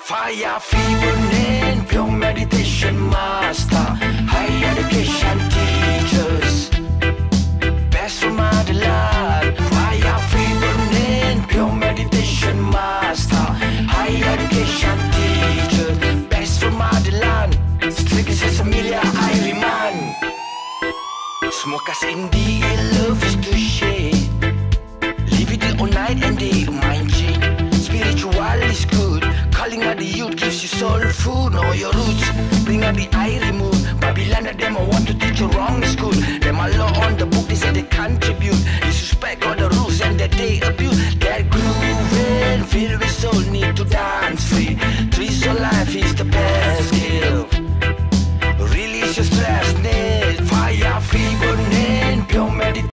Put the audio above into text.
Fire fever pure meditation master High education teachers. Best from Motherland Fire fever pure meditation master High education teachers Best from Motherland Strictly says Amelia Ireland Smoke us in the love is to share Live it all night and day, the youth gives you soul food, know your roots. Bring up the eye moon. Babylon that them want to teach you wrong school. Them a law on the book, they say they contribute. Disrespect all the rules and that they abuse. That grooving, feel we soul need to dance free.